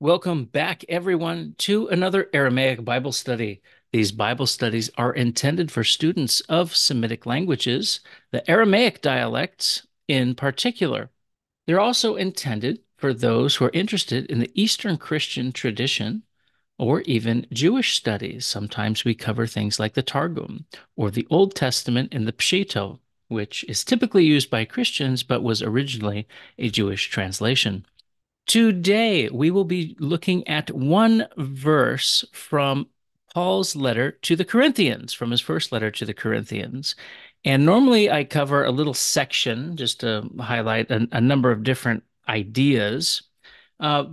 Welcome back, everyone, to another Aramaic Bible study. These Bible studies are intended for students of Semitic languages, the Aramaic dialects in particular. They're also intended for those who are interested in the Eastern Christian tradition or even Jewish studies. Sometimes we cover things like the Targum or the Old Testament in the Pshito, which is typically used by Christians but was originally a Jewish translation. Today, we will be looking at one verse from Paul's letter to the Corinthians, from his first letter to the Corinthians. And normally I cover a little section just to highlight a, a number of different ideas. Uh,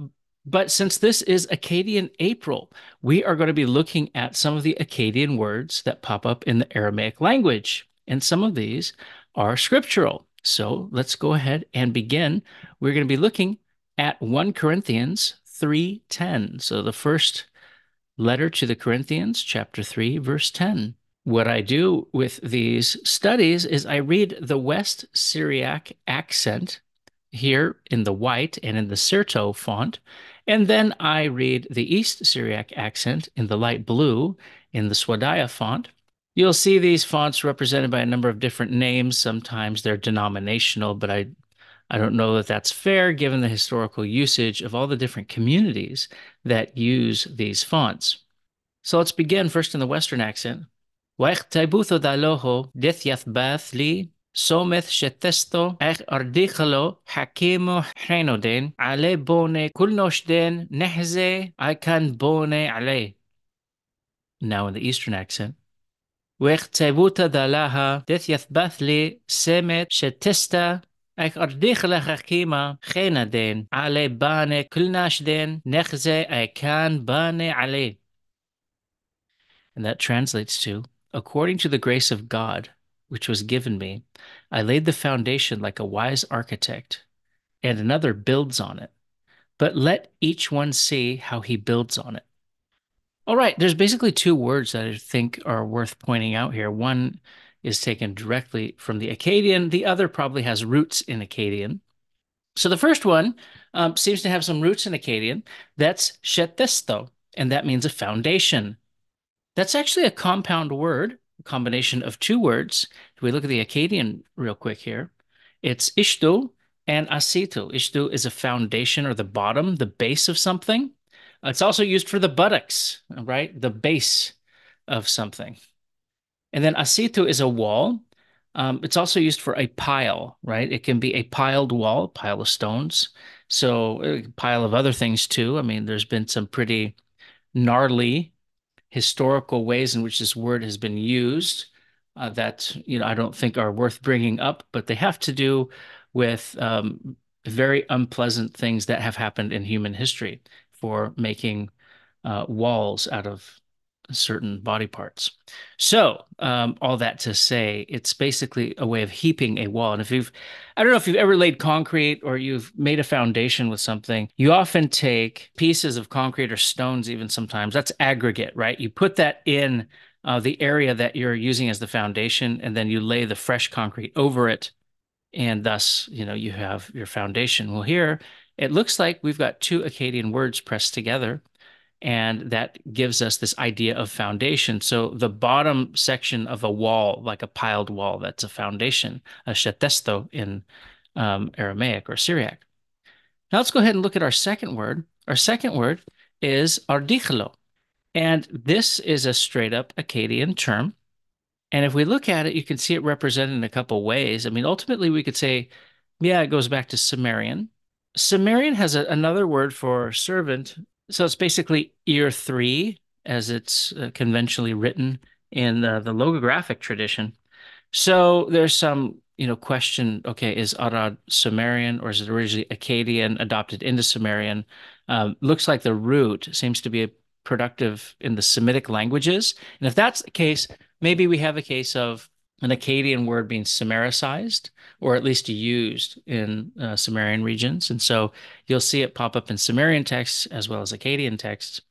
but since this is Akkadian April, we are going to be looking at some of the Akkadian words that pop up in the Aramaic language. And some of these are scriptural. So let's go ahead and begin. We're going to be looking at 1 Corinthians 3:10. So the first letter to the Corinthians, chapter 3, verse 10. What I do with these studies is I read the West Syriac accent here in the white and in the Serto font, and then I read the East Syriac accent in the light blue in the Swadaya font. You'll see these fonts represented by a number of different names. Sometimes they're denominational, but I I don't know that that's fair given the historical usage of all the different communities that use these fonts. So let's begin first in the Western accent. someth shetesto ech ardichalo hakimo hrenoden ale bone kulnoshden ikan bone ale. Now in the Eastern accent. Dalaha detyath li semet And that translates to, according to the grace of God, which was given me, I laid the foundation like a wise architect, and another builds on it. But let each one see how he builds on it. All right, there's basically two words that I think are worth pointing out here. One is taken directly from the Akkadian. The other probably has roots in Akkadian. So the first one um, seems to have some roots in Akkadian. That's shetesto, and that means a foundation. That's actually a compound word, a combination of two words. If we look at the Akkadian real quick here, it's ishtu and asitu. Ishtu is a foundation or the bottom, the base of something. It's also used for the buttocks, right? The base of something. And then asitu is a wall. Um, it's also used for a pile, right? It can be a piled wall, pile of stones. So a pile of other things too. I mean, there's been some pretty gnarly historical ways in which this word has been used uh, that you know I don't think are worth bringing up, but they have to do with um, very unpleasant things that have happened in human history for making uh, walls out of certain body parts. So, um, all that to say, it's basically a way of heaping a wall. And if you've, I don't know if you've ever laid concrete or you've made a foundation with something, you often take pieces of concrete or stones, even sometimes. That's aggregate, right? You put that in uh, the area that you're using as the foundation, and then you lay the fresh concrete over it. And thus, you know, you have your foundation. Well, here it looks like we've got two Akkadian words pressed together and that gives us this idea of foundation. So the bottom section of a wall, like a piled wall, that's a foundation, a shetesto in um, Aramaic or Syriac. Now let's go ahead and look at our second word. Our second word is ardichlo. And this is a straight up Akkadian term. And if we look at it, you can see it represented in a couple ways. I mean, ultimately, we could say, yeah, it goes back to Sumerian. Sumerian has a, another word for servant so it's basically ear three, as it's uh, conventionally written in the, the logographic tradition. So there's some, you know, question. Okay, is Arad Sumerian or is it originally Akkadian, adopted into Sumerian? Um, looks like the root seems to be productive in the Semitic languages, and if that's the case, maybe we have a case of an Akkadian word being Sumericized, or at least used in uh, Sumerian regions. And so you'll see it pop up in Sumerian texts as well as Akkadian texts.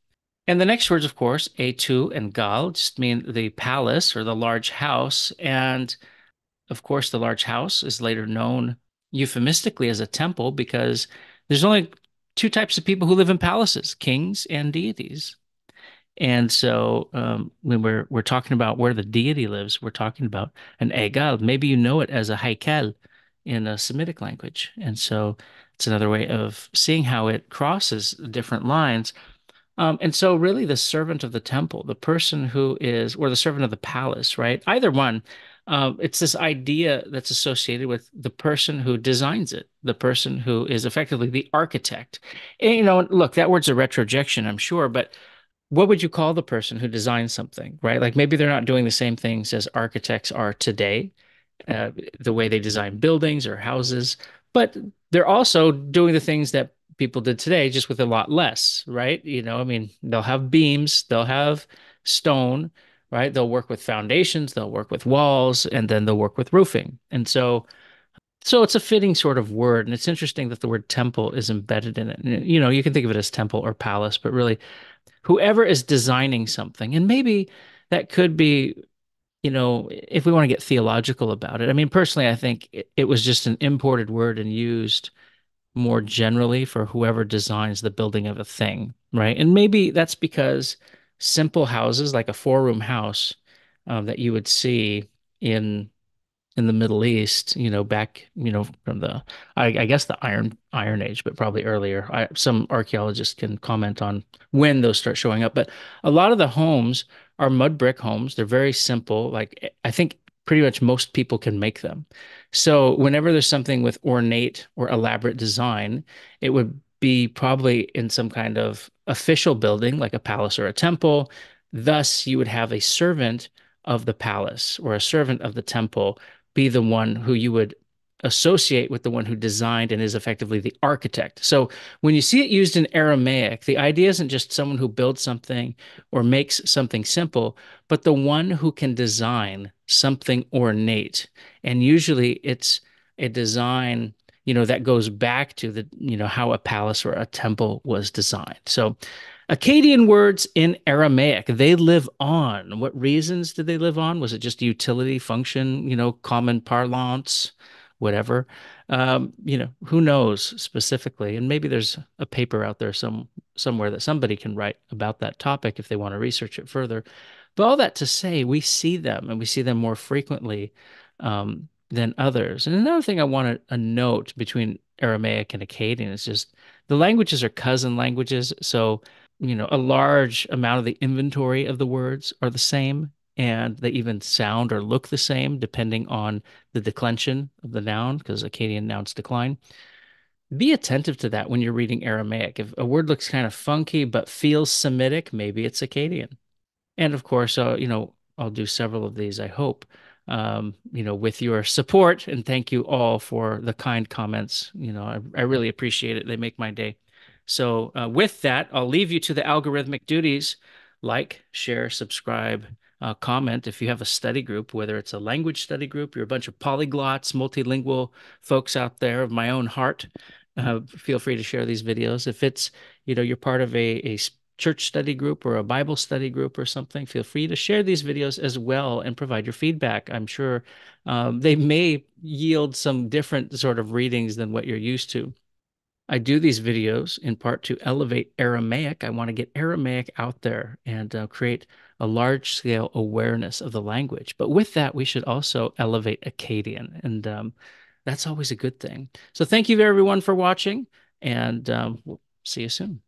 And the next words, of course, Etu and Gal, just mean the palace or the large house. And of course, the large house is later known euphemistically as a temple because there's only two types of people who live in palaces, kings and deities. And so um, when we're we're talking about where the deity lives, we're talking about an egal. Maybe you know it as a haikel in a Semitic language. And so it's another way of seeing how it crosses different lines. Um, and so really the servant of the temple, the person who is, or the servant of the palace, right? Either one. Um, it's this idea that's associated with the person who designs it, the person who is effectively the architect. And, you know, look, that word's a retrojection, I'm sure, but what would you call the person who designs something, right? Like maybe they're not doing the same things as architects are today, uh, the way they design buildings or houses, but they're also doing the things that people did today, just with a lot less, right? You know, I mean, they'll have beams, they'll have stone, right? They'll work with foundations, they'll work with walls, and then they'll work with roofing. And so, so it's a fitting sort of word, and it's interesting that the word temple is embedded in it. You know, you can think of it as temple or palace, but really whoever is designing something, and maybe that could be, you know, if we want to get theological about it. I mean, personally, I think it, it was just an imported word and used more generally for whoever designs the building of a thing, right? And maybe that's because simple houses, like a four room house um, that you would see in in the Middle East, you know, back, you know, from the, I, I guess the Iron Iron Age, but probably earlier. I, some archaeologists can comment on when those start showing up. But a lot of the homes are mud brick homes. They're very simple. Like eh, I think pretty much most people can make them. So whenever there's something with ornate or elaborate design, it would be probably in some kind of official building, like a palace or a temple. Thus, you would have a servant of the palace or a servant of the temple be the one who you would associate with the one who designed and is effectively the architect. So when you see it used in Aramaic, the idea isn't just someone who builds something or makes something simple, but the one who can design something ornate. And usually it's a design, you know, that goes back to the, you know, how a palace or a temple was designed. So Akkadian words in Aramaic, they live on. What reasons did they live on? Was it just utility, function, you know, common parlance, whatever? Um, you know, who knows specifically? And maybe there's a paper out there some somewhere that somebody can write about that topic if they want to research it further. But all that to say, we see them and we see them more frequently um, than others. And another thing I want to note between Aramaic and Akkadian is just the languages are cousin languages. So you know, a large amount of the inventory of the words are the same and they even sound or look the same depending on the declension of the noun because Akkadian nouns decline. Be attentive to that when you're reading Aramaic. If a word looks kind of funky but feels Semitic, maybe it's Akkadian. And of course, uh, you know, I'll do several of these, I hope, um, you know, with your support. And thank you all for the kind comments. You know, I, I really appreciate it. They make my day. So, uh, with that, I'll leave you to the algorithmic duties like, share, subscribe, uh, comment. If you have a study group, whether it's a language study group, you're a bunch of polyglots, multilingual folks out there of my own heart, uh, feel free to share these videos. If it's, you know, you're part of a, a church study group or a Bible study group or something, feel free to share these videos as well and provide your feedback. I'm sure um, they may yield some different sort of readings than what you're used to. I do these videos in part to elevate Aramaic. I want to get Aramaic out there and uh, create a large scale awareness of the language. But with that, we should also elevate Akkadian. And um, that's always a good thing. So thank you, everyone, for watching. And um, we'll see you soon.